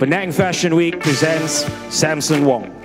Penang Fashion Week presents Samson Wong.